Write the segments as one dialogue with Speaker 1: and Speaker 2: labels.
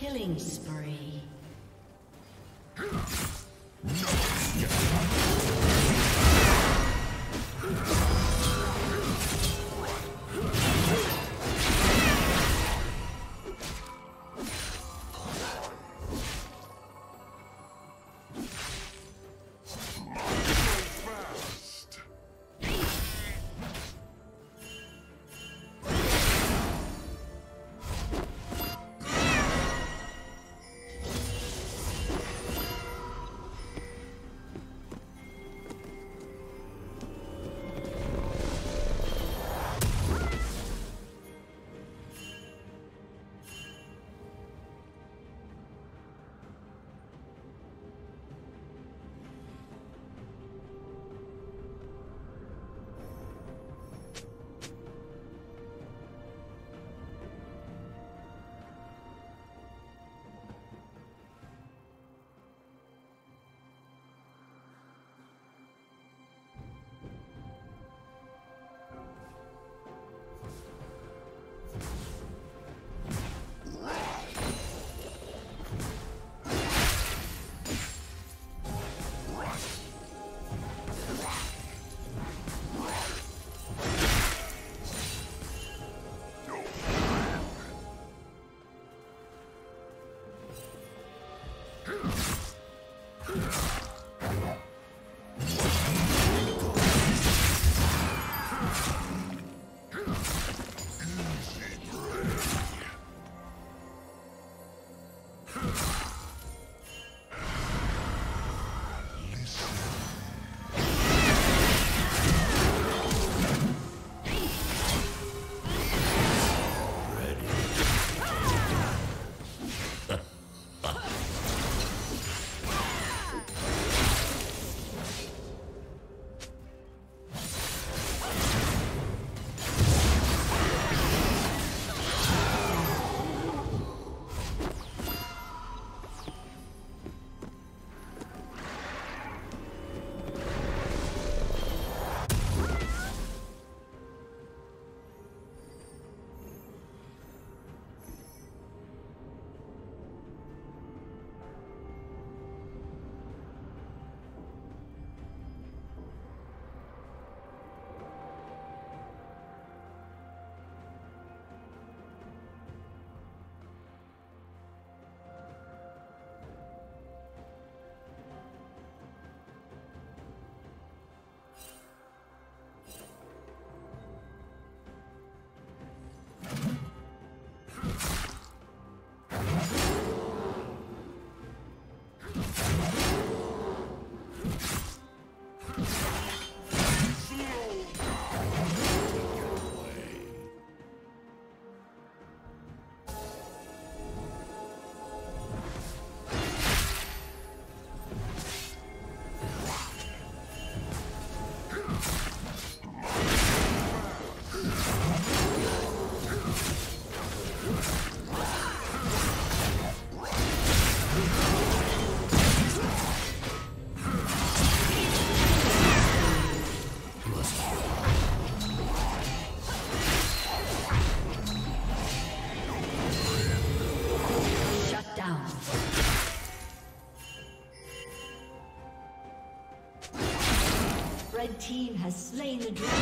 Speaker 1: Killing spree. Slain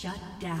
Speaker 1: Shut down.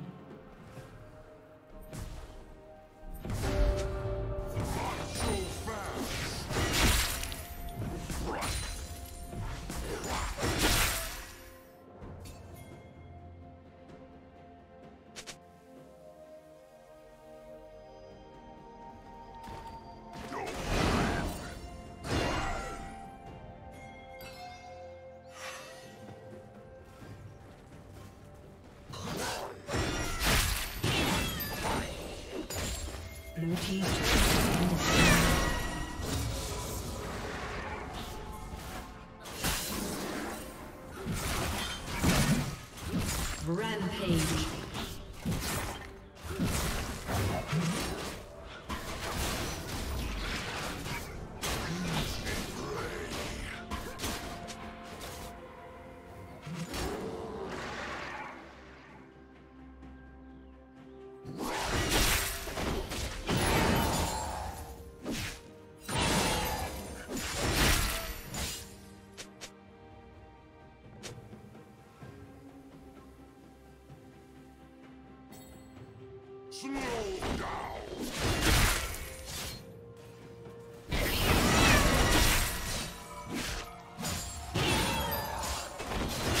Speaker 1: Rampage. Slow down.